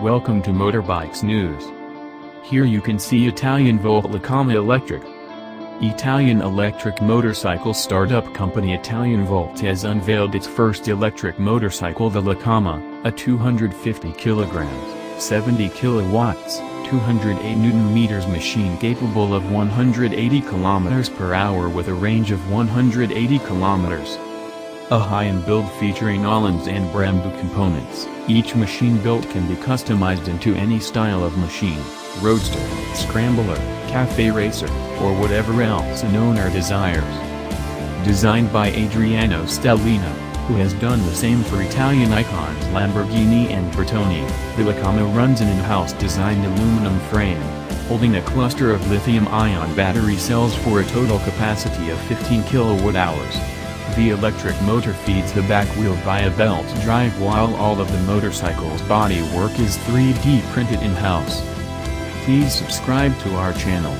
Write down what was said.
Welcome to Motorbikes News. Here you can see Italian Volt Lacama Electric. Italian electric motorcycle startup company Italian Volt has unveiled its first electric motorcycle the Lacama, a 250 kilograms, 70 kilowatts, 208 newton meters machine capable of 180 kilometers per hour with a range of 180 kilometers. A high-end build featuring Öhlins and Brembo components, each machine built can be customized into any style of machine, roadster, scrambler, cafe racer, or whatever else an owner desires. Designed by Adriano Stellina, who has done the same for Italian icons Lamborghini and Bertone, the Lacama runs an in-house designed aluminum frame, holding a cluster of lithium-ion battery cells for a total capacity of 15 kilowatt-hours. The electric motor feeds the back wheel via belt drive while all of the motorcycle's bodywork is 3D printed in-house. Please subscribe to our channel.